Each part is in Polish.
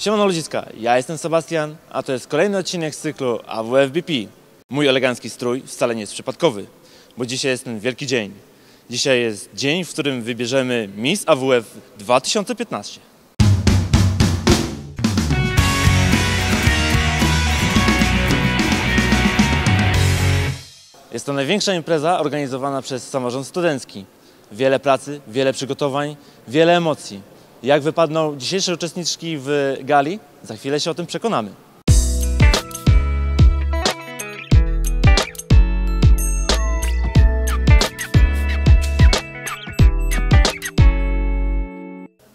Siemano ludziska, ja jestem Sebastian, a to jest kolejny odcinek z cyklu AWFBP. Mój elegancki strój wcale nie jest przypadkowy, bo dzisiaj jest ten wielki dzień. Dzisiaj jest dzień, w którym wybierzemy Miss AWF 2015. Jest to największa impreza organizowana przez samorząd studencki. Wiele pracy, wiele przygotowań, wiele emocji. Jak wypadną dzisiejsze uczestniczki w gali? Za chwilę się o tym przekonamy.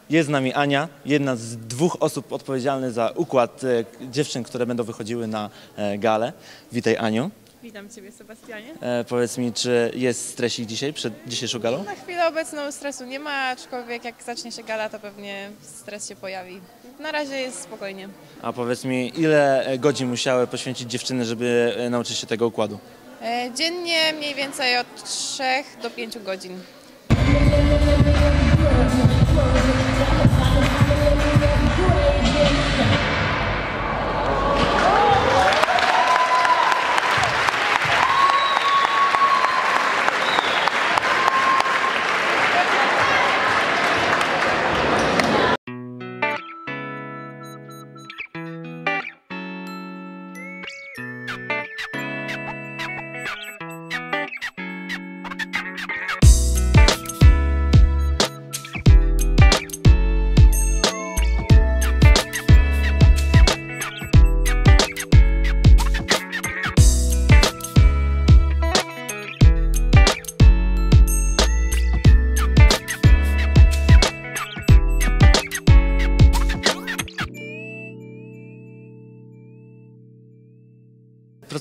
Jest z nami Ania, jedna z dwóch osób odpowiedzialnych za układ e, dziewczyn, które będą wychodziły na e, galę. Witaj Aniu. Witam Ciebie, Sebastianie. E, powiedz mi, czy jest stresik dzisiaj, przed dzisiejszą galą? Na chwilę obecną stresu nie ma, aczkolwiek jak zacznie się gala, to pewnie stres się pojawi. Na razie jest spokojnie. A powiedz mi, ile godzin musiały poświęcić dziewczyny, żeby e, nauczyć się tego układu? E, Dziennie mniej więcej od 3 do 5 godzin.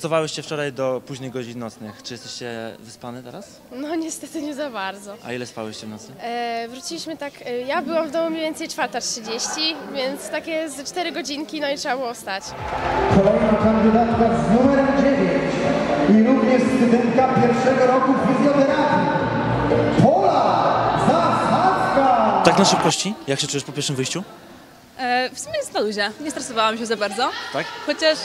Pracowałyście wczoraj do późnych godzin nocnych. Czy jesteście wyspane teraz? No niestety nie za bardzo. A ile spałyście w nocy? E, wróciliśmy tak, e, ja byłam w domu mniej więcej 4.30, więc takie z 4 godzinki, no i trzeba było wstać. Kolejna kandydatka z numerem 9 i również studentka pierwszego roku fizjoterapii. Pola Zasadzka! Tak na szybkości? Jak się czujesz po pierwszym wyjściu? E, w sumie jest na luzie. Nie stresowałam się za bardzo. Tak? Chociaż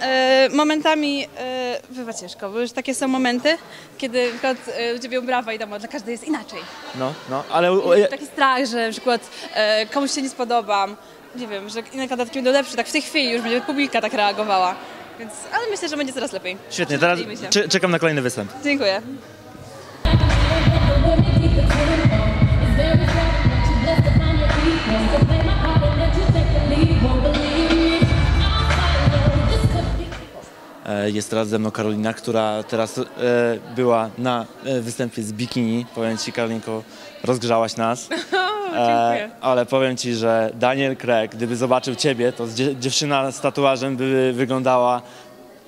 e, momentami e, bywa ciężko, bo już takie są momenty, kiedy na przykład e, ludzie biją brawa i wiadomo, dla każdej jest inaczej. No, no, ale Taki strach, że na przykład e, komuś się nie spodobam. Nie wiem, że inne kandydatki będą lepsze, tak w tej chwili już będzie publika tak reagowała. Więc, ale myślę, że będzie coraz lepiej. świetnie, teraz Przyjrzyjmy się. cze- czekam na kolejny występ. Dziękuję. Jest teraz ze mną Karolina, która teraz e, była na e, występie z bikini. Powiem Ci, Karolinko, rozgrzałaś nas. E, ale powiem Ci, że Daniel Craig, gdyby zobaczył Ciebie, to dzie- dziewczyna z tatuażem by wyglądała,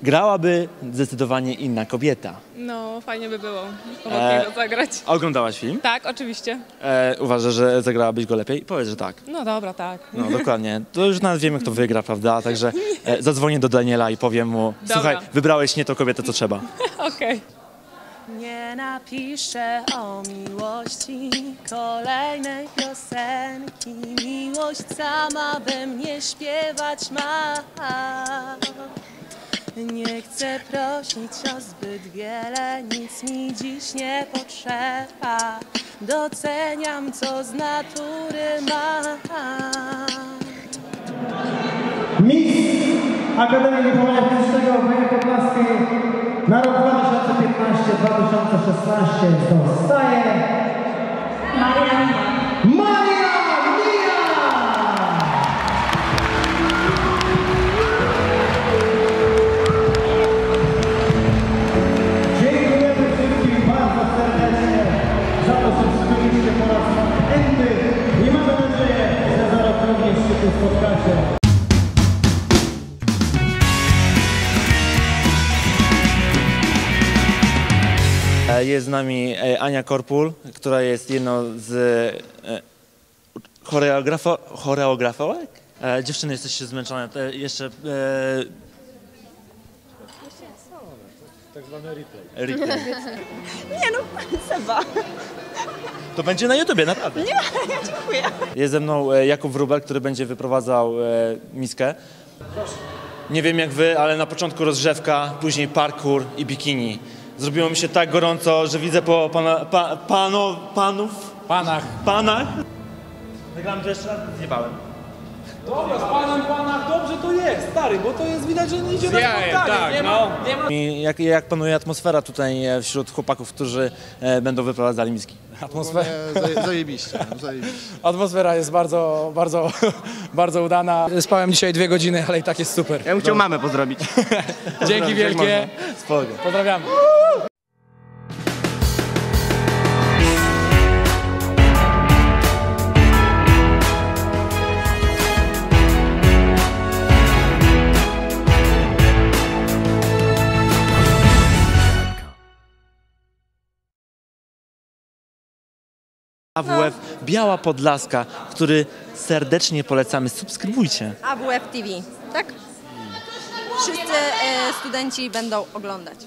grałaby zdecydowanie inna kobieta. No, fajnie by było obok E, niego zagrać. A Oglądałaś film? Tak, oczywiście. E, uważasz, że zagrałabyś go lepiej? Powiedz, że tak. No dobra, tak. No dokładnie. To już nawet wiemy, kto wygra, prawda? Także e, zadzwonię do Daniela i powiem mu, Dobra. słuchaj, wybrałeś nie tą kobietę, co trzeba. Okej. Nie napiszę o miłości kolejnej piosenki. Miłość sama we mnie śpiewać ma. Nie chcę prosić o zbyt wiele, nic mi dziś nie potrzeba. Doceniam, co z natury mam. Miss Akademii Wychowania Fizycznego w Wielkopolskiej na rok 2015-2016 zostaje Maria Jest z nami e, Ania Korpul, która jest jedną z e, choreografo, choreografowek? E, Dziewczyny, jesteście zmęczone. E, Jeszcze tak zwany replay. replay. Nie no, Seba. To będzie na YouTubie, naprawdę. Nie, dziękuję. Jest ze mną Jakub Wróbel, który będzie wyprowadzał miskę. Nie wiem jak wy, ale na początku rozgrzewka, później parkour i bikini. Zrobiło mi się tak gorąco, że widzę po pana, pa, pano, panów, Panach. panach. Wygrałem to jeszcze raz, zjebałem. Dobra, z panem panach dobrze to jest, stary, bo to jest widać, że nie idzie na jajem, spotkanie. tak, nie ma, no. nie ma I jak, jak panuje atmosfera tutaj e, wśród chłopaków, którzy e, będą wyprowadzali miski? atmosfera. Zaje- Zajebiście, zajebiście. Atmosfera jest bardzo, bardzo, bardzo udana. Spałem dzisiaj dwie godziny, ale i tak jest super. Ja bym chciał mamę pozdrowić. Dzięki wielkie. Spoko. Pozdrawiamy. AWF Biała Podlaska, który serdecznie polecamy. Subskrybujcie. AWF TV, tak? Wszyscy e, studenci będą oglądać.